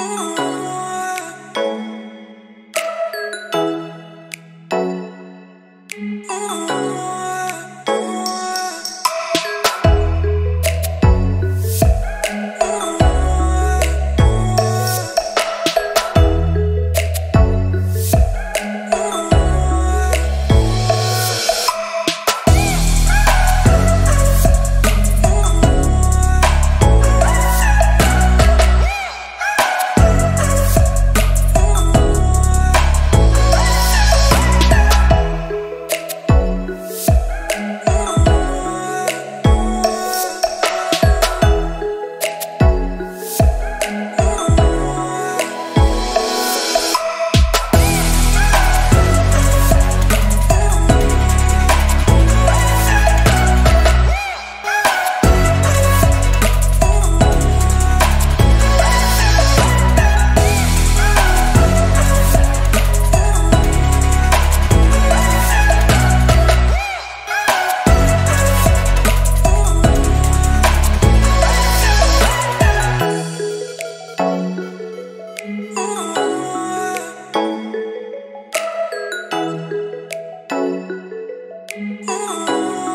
Ooh. Ooh.